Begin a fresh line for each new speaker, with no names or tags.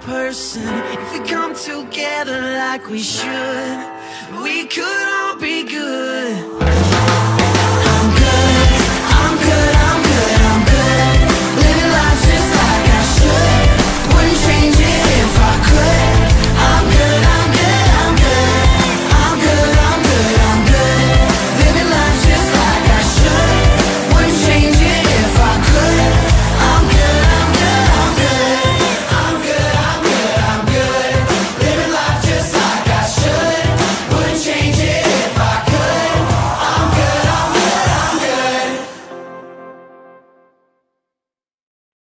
person. If we come together like we should, we could all.